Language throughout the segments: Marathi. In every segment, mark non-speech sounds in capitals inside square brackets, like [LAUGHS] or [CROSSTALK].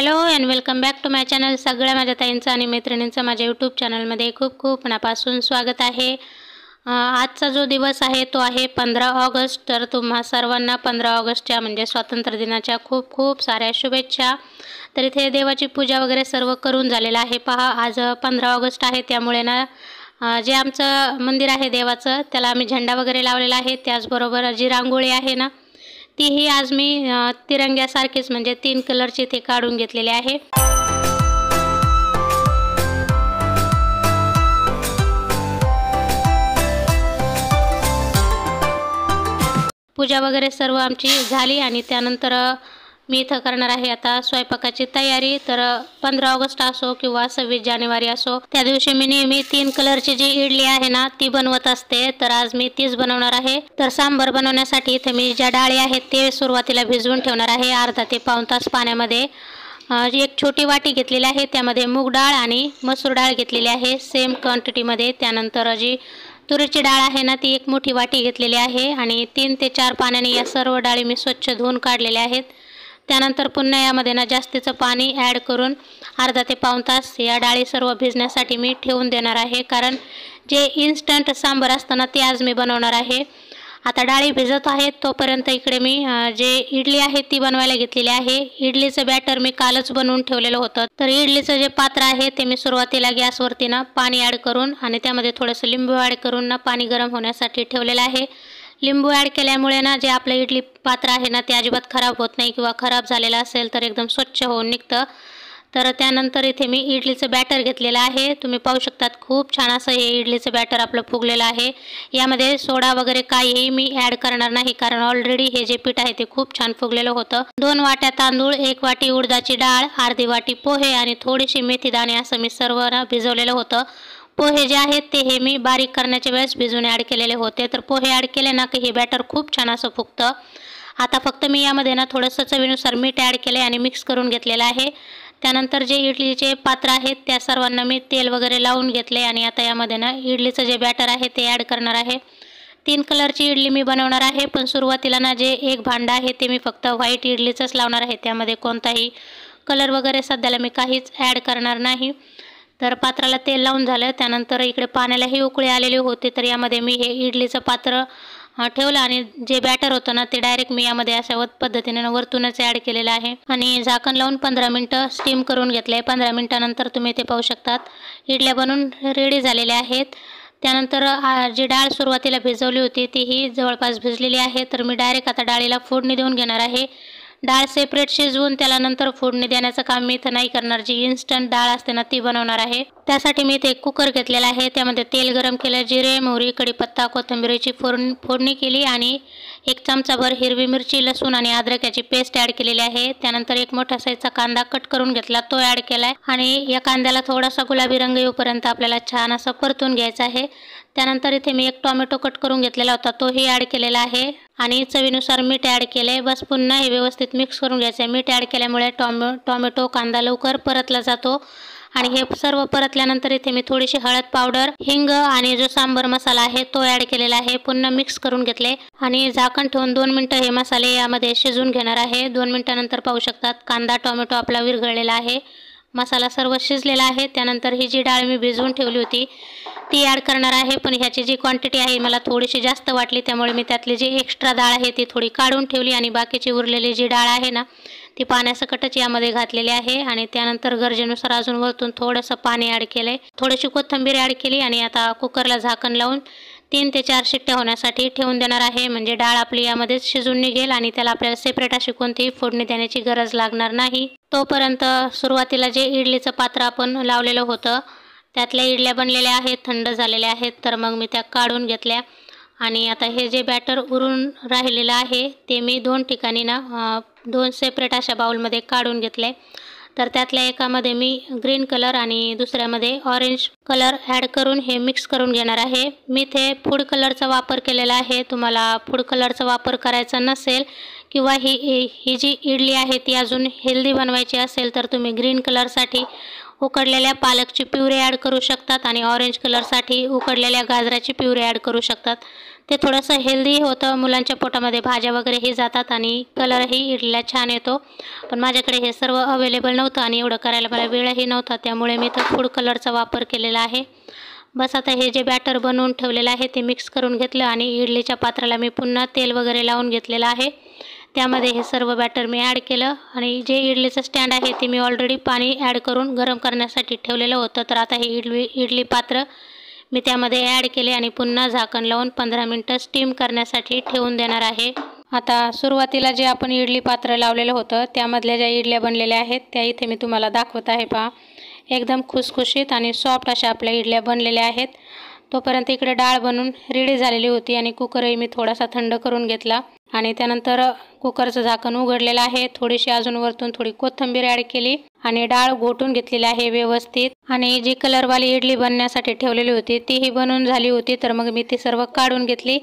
Hello and welcome back to my channel. सगळ्या माझ्या ताईंचं आणि मैत्रिणींचं माझ्या यूट्यूब चॅनलमध्ये खूप खूप मनापासून स्वागत आहे. आजचा जो दिवस आहे तो आहे पंधरा ऑगस्ट. तर तुम्हा सर्वांना पंधरा ऑगस्टच्या म्हणजे स्वातंत्र्य दिनाच्या खूप खूप साऱ्या शुभेच्छा. तर इथे देवाची पूजा वगैरे सर्व करून झालेलं आहे. पहा आज पंधरा ऑगस्ट आहे. त्यामुळे ना जे आमचं मंदिर आहे देवाचं त्याला आम्ही झेंडा वगैरे लावलेला आहे. त्याचबरोबर जी रांगोळी आहे ना तीही आज मी तिरंग्यासारखीच म्हणजे तीन कलरची ते काढून घेतलेले आहे. पूजा वगैरे सर्व आमची झाली आणि त्यानंतर मी इथं करणार आहे आता स्वयंपाकाची तयारी. तर पंधरा ऑगस्ट असो किंवा सव्वीस जानेवारी असो त्या दिवशी मी नेहमी तीन कलरची जी इडली आहे ना ती बनवत असते. तर आज मी तीच बनवणार आहे. तर सांबर बनवण्यासाठी इथे मी ज्या डाळी आहेत ते सुरुवातीला भिजवून ठेवणार आहे अर्धा ते पाऊण तास पाण्यामध्ये. जी एक छोटी वाटी घेतलेली आहे त्यामध्ये मूग डाळ आणि मसूर डाळ घेतलेली आहे सेम क्वांटिटीमध्ये त्यानंतर जी तुरीची डाळ आहे ना ती एक मोठी वाटी घेतलेली आहे आणि तीन ते चार पाण्याने या सर्व डाळी मी स्वच्छ धुवून काढलेल्या आहेत. त्यानंतर पुन्हा यामध्ये ना जास्तीचं पाणी ॲड करून अर्धा ते पाऊण तास या डाळी सर्व भिजण्यासाठी मी ठेवून देणार आहे. कारण जे इन्स्टंट सांबर असतं ना ते आज मी बनवणार आहे. आता डाळी भिजत आहेत तोपर्यंत इकडे मी जे इडली आहे ती बनवायला घेतलेली आहे. इडलीचं बॅटर मी कालच बनवून ठेवलेलं होतं. तर इडलीचं जे पात्र आहे ते मी सुरुवातीला गॅसवरती ना पाणी ॲड करून आणि त्यामध्ये थोडंसं लिंबू ॲड करून ना पाणी गरम होण्यासाठी ठेवलेलं आहे. लिंबू ॲड केल्यामुळे ना जे आपलं इडली पात्र आहे ना ते अजिबात खराब होत नाही किंवा खराब झालेलं असेल तर एकदम स्वच्छ होऊन निघतं. तर त्यानंतर इथे मी इडलीचं बॅटर घेतलेलं आहे. तुम्ही पाहू शकतात खूप छान असं हे इडलीचं बॅटर आपलं फुगलेलं आहे. यामध्ये सोडा वगैरे काहीही मी ॲड करणार नाही कारण ऑलरेडी हे जे पीठ आहे ते खूप छान फुगलेलं होतं. दोन वाट्या तांदूळ एक वाटी उडदाची डाळ अर्धी वाटी पोहे आणि थोडीशी मेथी दाणे असं मी सर्व भिजवलेलं होतं. पोहे जे आहेत ते हे मी बारीक करण्याच्या वेळेस भिजून ॲड केलेले होते. तर पोहे ॲड केले ना की हे बॅटर खूप छान असं फुगतं. आता फक्त मी यामध्ये ना थोडंसं चवीनुसार मीठ ॲड केलं आणि मिक्स करून घेतलेलं आहे. त्यानंतर जे इडलीचे पात्र आहेत त्या सर्वांना मी तेल वगैरे लावून घेतले आणि आता यामध्ये ना इडलीचं जे बॅटर आहे ते ॲड करणार आहे. तीन कलरची इडली मी बनवणार आहे पण सुरुवातीला ना जे एक भांडं आहे ते मी फक्त व्हाईट इडलीचंच लावणार आहे. त्यामध्ये कोणताही कलर वगैरे सध्याला मी काहीच ॲड करणार नाही. तर पात्राला तेल लावून झालं. त्यानंतर इकडे पाण्यालाही उकळी आलेली होती. तर यामध्ये मी हे इडलीचं पात्र ठेवलं आणि जे बॅटर होतं ना ते डायरेक्ट मी यामध्ये अशावत पद्धतीने वरतूनच ॲड केलेलं आहे. आणि झाकण लावून पंधरा मिनटं स्टीम करून घेतलं आहे पंधरा मिनटानंतर तुम्ही ते पाहू शकतात. इडल्या बनून रेडी झालेल्या आहेत. त्यानंतर जी डाळ सुरुवातीला भिजवली होती तीही जवळपास भिजलेली आहे. तर मी डायरेक्ट आता डाळीला फोडणी देऊन घेणार आहे. डाळ सेपरेट शिजवून त्याला नंतर फोडणी देण्याचं काम मी इथं नाही करणार. जी इन्स्टंट डाळ असते ना ती बनवणार आहे. त्यासाठी मी इथे एक कुकर घेतलेला आहे. त्यामध्ये तेल गरम केलं जिरे मोहरी कडीपत्ता कोथिंबिरीची फोडणी फोडणी केली आणि एक चमचाभर हिरवी मिरची लसूण आणि अद्रक याची पेस्ट ॲड केलेली आहे. त्यानंतर एक मोठा साईजचा कांदा कट करून घेतला. तो ॲड केला आहे आणि या कांद्याला थोडासा गुलाबी रंग येऊपर्यंत आपल्याला छान असं परतून घ्यायचा आहे. त्यानंतर इथे मी एक टॉमॅटो कट करून घेतलेला होता तोही ॲड केलेला आहे. आणि चवीनुसार मीठ ॲड केले बस पुन्हा हे व्यवस्थित मिक्स करून घ्यायचं. आहे मीठ ॲड केल्यामुळे टॉमॅ टॉमॅटो कांदा लवकर परतला जातो. आणि हे सर्व परतल्यानंतर इथे मी थोडीशी हळद पावडर हिंग आणि जो सांबर मसाला आहे तो ॲड केलेला आहे. पुन्हा मिक्स करून घेतले. आणि झाकण ठेवून दोन मिनटं हे मसाले यामध्ये शिजून घेणार आहे. दोन मिनटानंतर पाहू शकतात कांदा टोमॅटो आपला विरघळलेला आहे. मसाला सर्व शिजलेला आहे. त्यानंतर ही जी डाळ मी भिजवून ठेवली होती ती ॲड करणार आहे. पण ह्याची जी क्वांटिटी आहे मला थोडीशी जास्त वाटली. त्यामुळे मी त्यातली जी एक्स्ट्रा डाळ आहे ती थोडी काढून ठेवली. आणि बाकीची उरलेली जी डाळ आहे ना ती पाण्यासकटच यामध्ये घातलेली आहे. आणि त्यानंतर गरजेनुसार अजून वरतून थोडंसं पाणी ॲड केलं आहे थोडीशी कोथंबीर ॲड केली आणि आता कुकरला झाकण लावून तीन ते चार शिट्ट्या होण्यासाठी ठेवून देणार आहे. म्हणजे डाळ आपली यामध्येच शिजून निघेल आणि त्याला आपल्याला सेपरेट अशी कोणतीही फोडणी देण्याची गरज लागणार नाही. तोपर्यंत सुरुवातीला जे इडलीचं पात्र आपण लावलेलं होतं त्यातल्या इडल्या बनलेल्या आहेत थंड झालेल्या आहेत तर मग मी त्या काढून घेतल्या. आणि आता हे जे बॅटर उरून राहिलेलं आहे ते मी दोन ठिकाणी ना दोन सेपरेट अशा बाउलमध्ये काढून घेतले. तर त्यातल्या एकामध्ये मी ग्रीन कलर आणि दुसऱ्यामध्ये ऑरेंज कलर ॲड करून हे मिक्स करून घेणार आहे. मी ते फूड कलरचा वापर केलेला आहे. तुम्हाला फूड कलरचा वापर करायचा नसेल किंवा ही ही जी इडली आहे ती अजून हेल्दी बनवायची असेल तर तुम्ही ग्रीन कलरसाठी उकडलेल्या पालकची प्युरे ॲड करू शकतात आणि ऑरेंज कलरसाठी उकडलेल्या गाजराची प्युरे ॲड करू शकतात. ते थोडंसं हेल्दी होतं मुलांच्या पोटामध्ये भाज्या वगैरेही जातात आणि कलरही इडलीला छान येतो. पण माझ्याकडे हे सर्व अवेलेबल नव्हतं आणि एवढं करायला मला वेळही नव्हता त्यामुळे मी तर फूड कलरचा वापर केलेला आहे. बस आता हे जे बॅटर बनवून ठेवलेलं आहे ते मिक्स करून घेतलं आणि इडलीच्या पात्राला मी पुन्हा तेल वगैरे लावून घेतलेलं आहे. त्यामध्ये हे सर्व बॅटर मी ॲड केलं आणि जे इडलीचं स्टँड आहे ते मी ऑलरेडी पाणी ॲड करून गरम करण्यासाठी ठेवलेलं होतं. तर आता हे इडली इडली पात्र मी त्यामध्ये ॲड केले आणि पुन्हा झाकण लावून पंधरा मिनटं स्टीम करण्यासाठी ठेवून देणार आहे. आता सुरुवातीला जे आपण इडली पात्र लावलेलं होतं त्यामधल्या ज्या इडल्या बनलेल्या आहेत त्या इथे मी तुम्हाला दाखवत आहे पहा. एकदम खुसखुशीत आणि सॉफ्ट अशा आपल्या इडल्या बनलेल्या आहेत. तोपर्यंत इकडे डाळ बनून रेडी झालेली होती आणि कुकरही मी थोडासा थंड करून घेतला. आणि त्यानंतर कुकरचं झाकण उघडलेलं आहे. थोडीशी अजून वरतून थोडी कोथिंबीर ॲड केली आणि डाळ गोटून घेतलेली आहे व्यवस्थित. आणि जी कलरवाली इडली बनण्यासाठी ठेवलेली होती तीही बनवून झाली होती. तर मग मी ती सर्व काढून घेतली.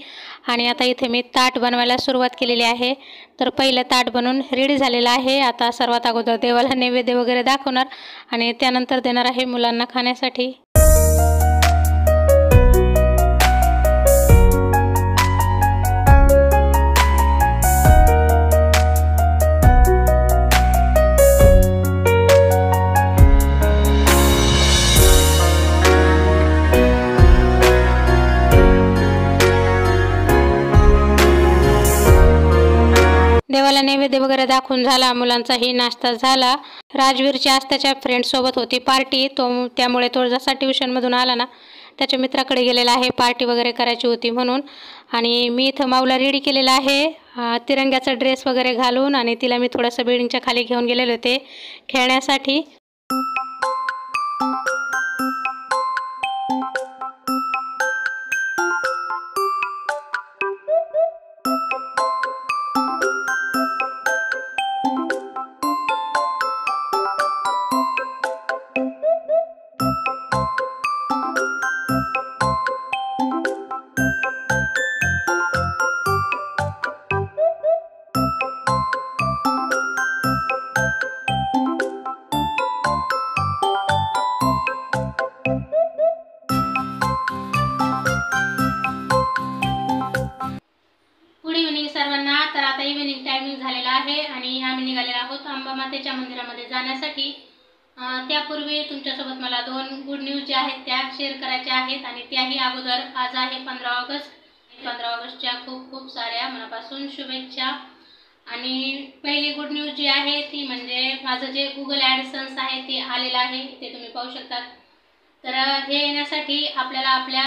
आणि आता इथे मी ताट बनवायला सुरुवात केलेली आहे. तर पहिलं ताट बनवून रेडी झालेलं आहे. आता सर्वात अगोदर देवाला नैवेद्य वगैरे दाखवणार आणि त्यानंतर देणार आहे मुलांना खाण्यासाठी. देवाला नैवेद्य वगैरे दाखवून झाला मुलांचाही नाश्ता झाला. राजवीरची आज त्याच्या फ्रेंडसोबत होती पार्टी तो त्यामुळे तो जसा ट्युशनमधून आला ना त्याच्या मित्राकडे गेलेला आहे पार्टी वगैरे करायची होती म्हणून. आणि मी इथं माऊला रेडी केलेला आहे. तिरंग्याचा ड्रेस वगैरे घालून आणि तिला मी थोडंसं बिल्डिंगच्या खाली घेऊन गेलेले होते खेळण्यासाठी. तर आता इव्हनिंग टायमिंग झालेला आहे आणि आम्ही निघालेला आहोत मातेच्या मंदिरामध्ये जाण्यासाठी. त्यापूर्वी तुमच्यासोबत मला दोन गुड न्यूज ज्या आहेत त्या शेअर करायच्या आहेत आणि त्याही अगोदर आज आहे पंधरा ऑगस्ट. पंधरा ऑगस्टच्या खूप खूप साऱ्या मनापासून शुभेच्छा. आणि पहिली गुड न्यूज जी आहे ती म्हणजे माझं जे गुगल ॲडसन्स आहे ते आलेलं आहे ते तुम्ही पाहू शकता. तर हे येण्यासाठी आपल्याला आपल्या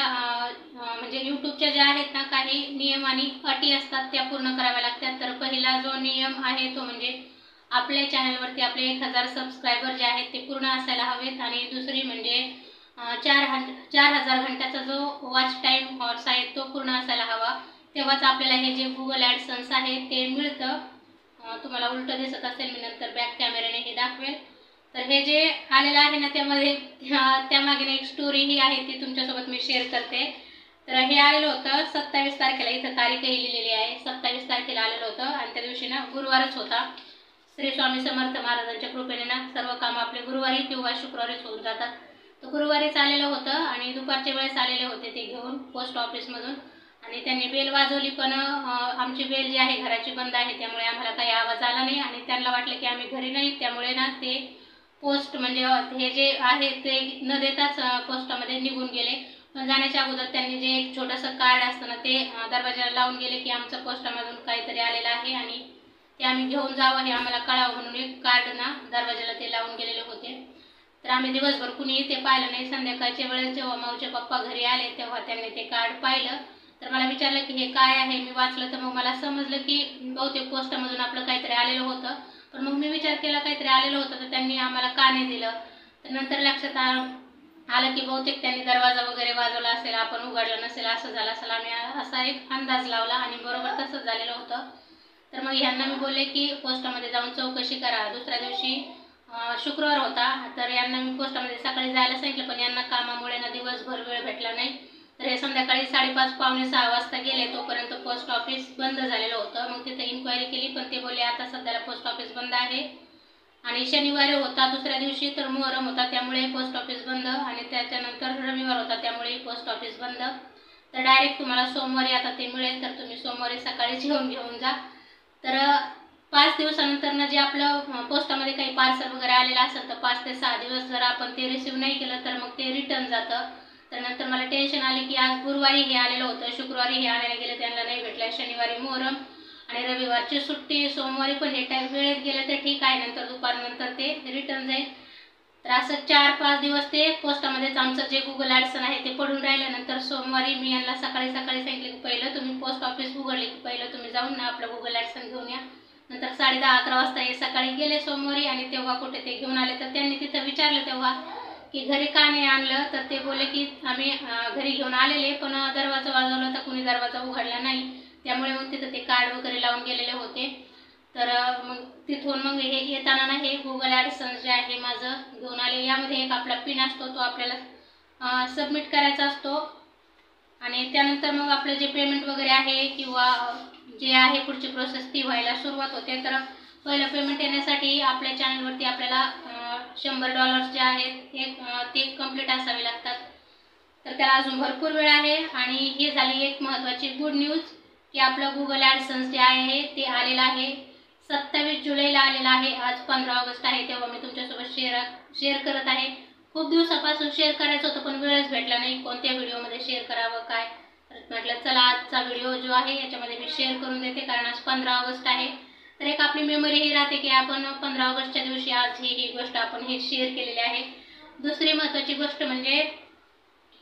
म्हणजे यूट्यूबच्या ज्या आहेत ना काही नियम आणि अटी असतात त्या पूर्ण कराव्या लागतात. तर पहिला जो नियम आहे तो म्हणजे आपल्या चॅनलवरती आपले एक हजार सबस्क्रायबर जे आहेत ते पूर्ण असायला हवेत. आणि दुसरी म्हणजे चार हं चार हजार घंट्याचा जो वॉच टाईम हॉर्स आहे तो पूर्ण असायला हवा. तेव्हाच आपल्याला हे जे गुगल ॲडसन्स आहे ते मिळतं. तुम्हाला उलटं दिसत असेल मी नंतर बॅक कॅमेऱ्याने हे दाखवेल. तर हे जे आलेलं आहे ना त्यामध्ये त्यामागे एक स्टोरी ही आहे ती तुमच्यासोबत मी शेअर करते. तर हे आलेलं होतं सत्तावीस तारखेला. इथं तारीखही लिहिलेली आहे. सत्तावीस तारखेला आलेलं होतं आणि त्या दिवशी ना गुरुवारच होता. श्री स्वामी समर्थ महाराजांच्या कृपेने ना सर्व काम आपले गुरुवारी किंवा शुक्रवारीच होऊन जातात. तर गुरुवारीच आलेलं होतं आणि दुपारच्या वेळेस आलेले होते ते घेऊन पोस्ट ऑफिसमधून आणि त्यांनी बेल वाजवली पण आमची बेल जी आहे घराची बंद आहे त्यामुळे आम्हाला काही आवाज आला नाही. आणि त्यांना वाटलं की आम्ही घरी नाही त्यामुळे ना ते पोस्ट म्हणजे हे जे आहे ते न देताच पोस्टामध्ये निघून गेले. पण जाण्याच्या अगोदर त्यांनी जे एक छोटंसं कार्ड असतं ना ते दरवाजाला लावून गेले की आमचं पोस्टामधून काहीतरी आलेलं आहे आणि ते आम्ही घेऊन जावं हे आम्हाला कळावं म्हणून एक कार्ड ना दरवाजाला ते लावून गेलेले होते. तर आम्ही दिवसभर कुणी ते पाहिलं नाही. संध्याकाळच्या वेळेस जेव्हा माऊचे पप्पा घरी आले तेव्हा त्यांनी ते कार्ड पाहिलं. तर मला विचारलं की हे काय आहे? मी वाचलं तर मग मला समजलं की बहुतेक पोस्टामधून आपलं काहीतरी आलेलं होतं. पण मग मी विचार केला काहीतरी आलेलं होतं तर त्यांनी आम्हाला का नाही दिलं? तर नंतर लक्षात आलं की बहुतेक त्यांनी दरवाजा वगैरे वाजवला असेल आपण उघडला नसेल असं झालं असेल. आम्ही असा एक अंदाज लावला आणि बरोबर तसंच झालेलं होतं. तर मग ह्यांना मी बोलले की पोस्टामध्ये जाऊन चौकशी करा. दुसऱ्या दिवशी शुक्रवार होता. तर यांना मी पोस्टामध्ये सकाळी जायला सांगितलं पण यांना कामामुळे ना दिवसभर वेळ भेटला नाही. तर हे संध्याकाळी साडेपाच पावणे सहा वाजता गेले. तोपर्यंत पोस्ट ऑफिस बंद झालेलं होतं. मग तिथे इन्क्वायरी केली पण ते बोलले आता सध्याला पोस्ट ऑफिस बंद आहे. आणि शनिवारी होता दुसऱ्या दिवशी तर मोहरम होता त्यामुळे पोस्ट ऑफिस बंद आणि त्याच्यानंतर रविवार होता त्यामुळे पोस्ट ऑफिस बंद. तर डायरेक्ट तुम्हाला सोमवारी आता ते मिळेल तर तुम्ही सोमवारी सकाळीच येऊन [LAUGHS] घेऊन जा. तर पाच दिवसानंतर ना जे आपलं पोस्टामध्ये काही पार्सल वगैरे आलेलं असेल तर पाच ते सहा दिवस जर आपण ते रिसिव्ह नाही केलं तर मग ते रिटर्न जातं. तर नंतर मला टेन्शन आले की आज गुरुवारी हे आलेलं होतं शुक्रवारी हे आणायला गेलं त्यांना नाही भेटलं. शनिवारी मोहरम आणि रविवारची सुट्टी सोमवारी पण हे टाईम वेळेत गेलं तर ठीक आहे नंतर दुपारनंतर ते रिटर्न जाईल. तर असं चार पाच दिवस ते पोस्टामध्येच आमचं जे गुगल ॲडसन आहे ते पडून राहिल्यानंतर सोमवारी मी यांना सकाळी सकाळी सांगितले की पहिलं तुम्ही पोस्ट ऑफिस उघडले की पहिलं तुम्ही जाऊन ना आपलं गुगल ॲडसन घेऊन या. नंतर साडे दहा अकरा वाजता हे सकाळी गेले सोमवारी आणि तेव्हा कुठे ते घेऊन आले. तर त्यांनी तिथं विचारलं तेव्हा की घरी का नाही आणलं? तर ते बोलले की आम्ही घरी घेऊन आलेले पण दरवाजा वाजवला तर कुणी दरवाजा उघडला नाही. त्यामुळे मग तिथं ते कार्ड वगैरे लावून गेलेले होते. तर मग तिथून मग हे येताना ना हे गुगल ॲडसन जे आहे माझं घेऊन आले. यामध्ये एक आपला पिन असतो तो आपल्याला सबमिट करायचा असतो. आणि त्यानंतर मग आपलं जे पेमेंट वगैरे आहे किंवा जे आहे पुढची प्रोसेस ती व्हायला सुरुवात होते. तर पहिलं पेमेंट येण्यासाठी आपल्या चॅनलवरती आपल्याला शंभर डॉलर्स जे आहेत ते ते कंप्लीट असावे लागतात. तर त्याला अजून भरपूर वेळ आहे. आणि ही झाली एक महत्त्वाची गुड न्यूज की आपलं गुगल ॲडसन्स जे आहे ते आलेलं आहे. सत्तावीस जुलैला आलेलं आहे. आज पंधरा ऑगस्ट आहे तेव्हा मी तुमच्यासोबत शेअर शेअर करत आहे. खूप दिवसापासून शेअर करायचं होतं पण वेळच भेटला नाही. कोणत्या व्हिडिओमध्ये शेअर करावं काय? म्हटलं चला आजचा व्हिडिओ जो आहे याच्यामध्ये मी शेअर करून देते कारण आज पंधरा ऑगस्ट आहे. तर एक आपली मेमरी ही राहते की आपण पंधरा ऑगस्टच्या दिवशी आज ही ही गोष्ट आपण हे शेअर केलेली आहे. दुसरी महत्त्वाची गोष्ट म्हणजे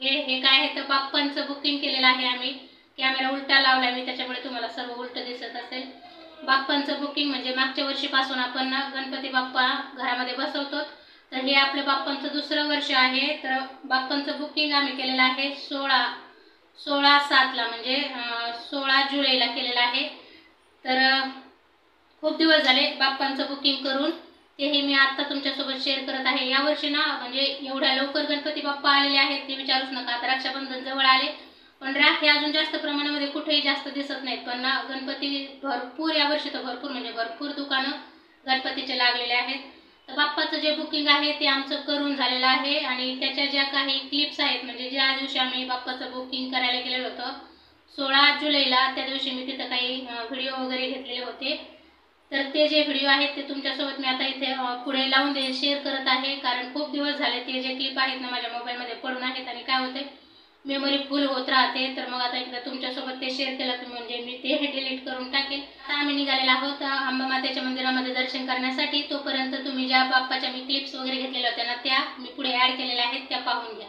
हे हे काय आहे? तर बाप्पांचं बुकिंग केलेलं आहे आम्ही. कॅमेरा उलटा लावला मी त्याच्यामुळे तुम्हाला सर्व उलट दिसत असेल. बाप्पांचं बुकिंग म्हणजे मागच्या वर्षीपासून आपण गणपती बाप्पा घरामध्ये बसवतो. तर हे आपल्या बाप्पांचं दुसरं वर्ष आहे. तर बाप्पांचं बुकिंग आम्ही केलेलं आहे सोळा सोळा सातला म्हणजे सोळा जुलैला केलेलं आहे. तर खूप दिवस झाले बाप्पांचं बुकिंग करून. तेही मी आत्ता तुमच्यासोबत शेअर करत आहे. यावर्षी ना म्हणजे एवढ्या लवकर गणपती बाप्पा आलेले आहेत ते विचारूच नका. आता रक्षाबंधन जवळ आले. पण राखी अजून जास्त प्रमाणामध्ये कुठेही जास्त दिसत नाहीत. पण ना गणपती भरपूर या वर्षी तर भरपूर म्हणजे भरपूर दुकानं गणपतीचे लागलेले आहेत. तर बाप्पाचं जे बुकिंग आहे ते आमचं करून झालेलं आहे. आणि त्याच्या ज्या काही क्लिप्स आहेत म्हणजे ज्या दिवशी आम्ही बाप्पाचं बुकिंग करायला गेलेलं होतं सोळा जुलैला त्या दिवशी मी तिथं काही व्हिडिओ वगैरे घेतलेले होते. तर ते जे व्हिडिओ आहेत ते तुमच्यासोबत मी आता इथे पुढे लावून दे शेअर करत आहे. कारण खूप दिवस झाले ते जे क्लिप आहेत ना माझ्या मोबाईलमध्ये पडून आहेत. आणि काय होते मेमरी फुल होत राहते. तर मग आता एकदा तुमच्यासोबत ते शेअर केलं तुम्ही म्हणजे मी ते डिलीट करून टाकेल. आता आम्ही निघालेलो आहोत अंबामातेच्या मंदिरामध्ये दर्शन करण्यासाठी. तोपर्यंत तुम्ही ज्या बाप्पाच्या मी क्लिप्स वगैरे घेतलेल्या होत्या ना त्या मी पुढे ॲड केलेल्या आहेत त्या पाहून घ्या.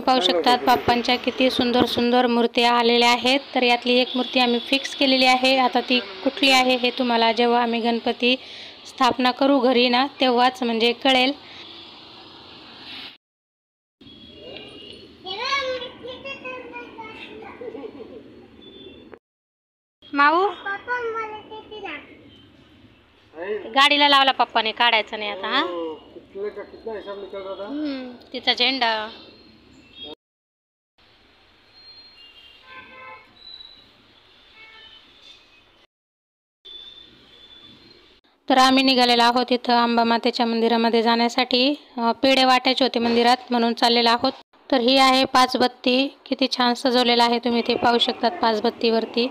तुम्ही पाहू शकतात बाप्पांच्या किती सुंदर सुंदर मूर्त्या आलेल्या आहेत. तर यातली एक मूर्ती आम्ही फिक्स केलेली आहे. आता ती कुठली आहे हे तुम्हाला जेव्हा आम्ही गणपती स्थापना करू घरी ना तेव्हाच म्हणजे कळेल. माऊ? गाडीला लावला पप्पाने काढायचं नाही आता हा? ओ, कितने का कितना हिसाब निकल रहा था हम्म, तिचा झेंडा. तर आम्ही निघालेलो आहोत इथं अंबामातेच्या मंदिरामध्ये जाण्यासाठी. पेढे वाटायचे होते मंदिरात म्हणून चाललेलो आहोत. तर ही आहे पाचबत्ती. किती छान सजवलेलं आहे तुम्ही ते पाहू शकतात पाचबत्तीवरती.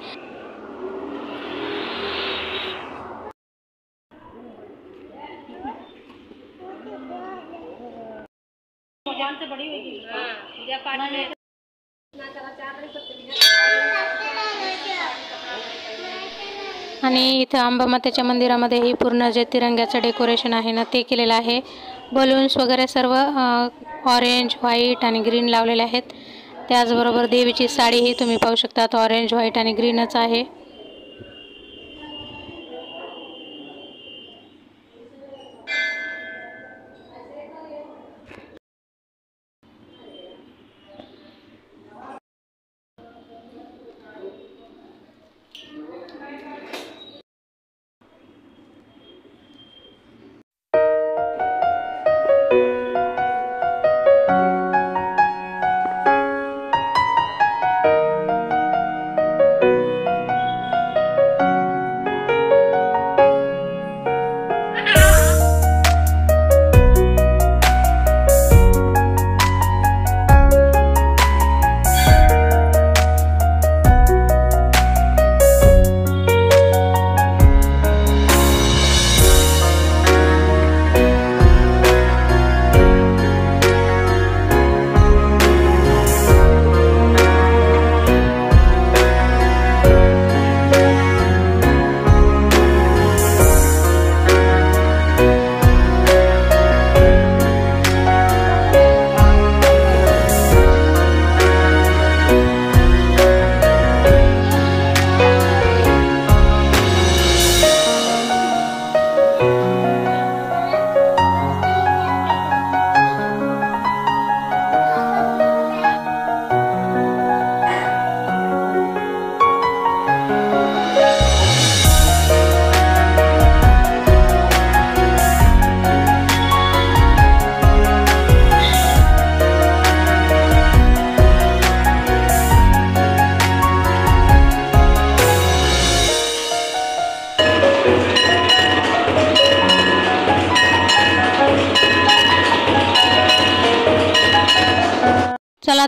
आणि इथं अंबामातेच्या मंदिरामध्ये ही पूर्ण जे तिरंग्याचं डेकोरेशन आहे ना ते केलेलं आहे. बलून्स वगैरे सर्व ऑरेंज व्हाईट आणि ग्रीन लावलेले आहेत. त्याचबरोबर देवीची साडी ही तुम्ही पाहू शकतात ऑरेंज व्हाईट आणि ग्रीनच आहे.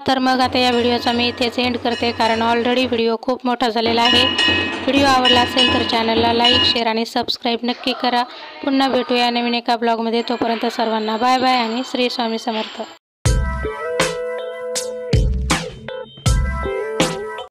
तर मग आता या व्हिडिओचा मी इथेच एंड करते कारण ऑलरेडी व्हिडिओ खूप मोठा झालेला आहे. व्हिडिओ आवडला असेल तर चॅनलला लाईक शेअर आणि सबस्क्राईब नक्की करा. पुन्हा भेटूया नवीन एका ब्लॉगमध्ये तोपर्यंत सर्वांना बाय बाय आणि श्री स्वामी समर्थ.